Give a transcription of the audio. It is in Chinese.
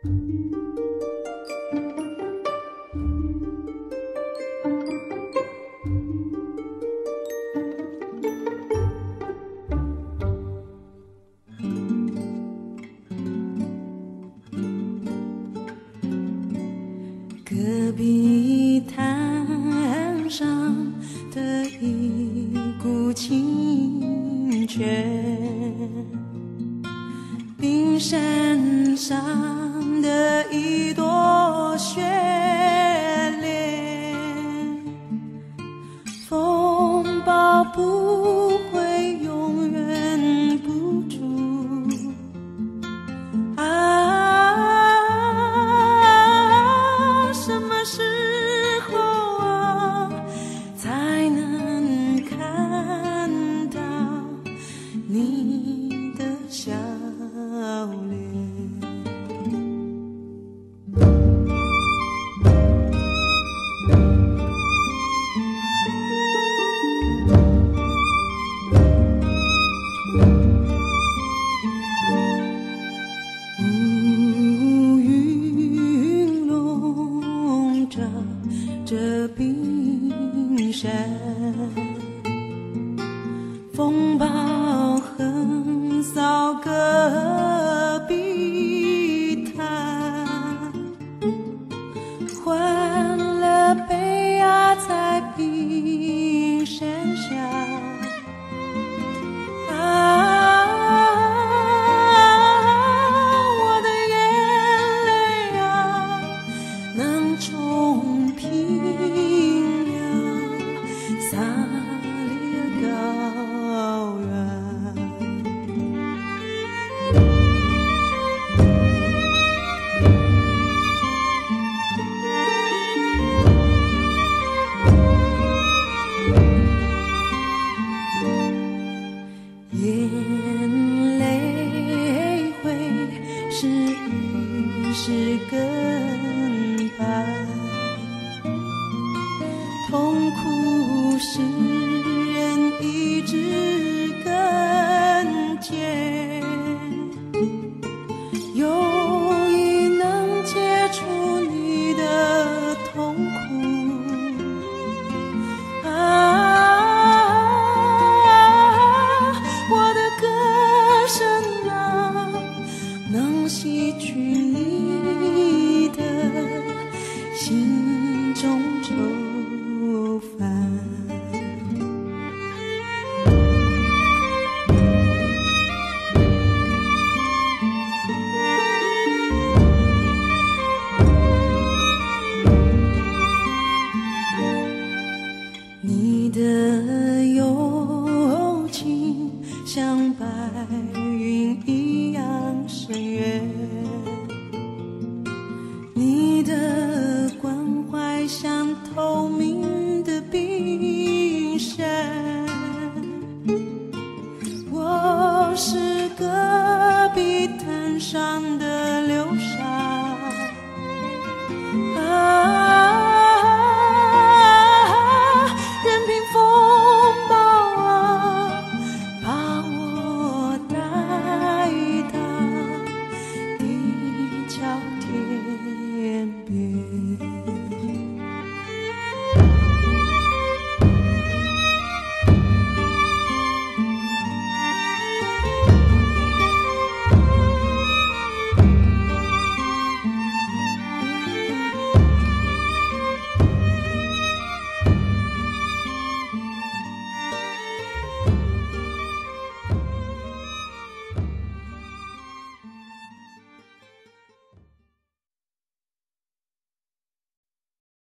隔壁摊上的一股清泉，冰山上。的一朵雪莲风暴不会永远不住。啊什么时候啊才能看到你的笑脸？风暴横扫戈壁滩，欢乐悲哀在冰山下。啊，我的眼泪啊，能从平是雨，是歌。yandı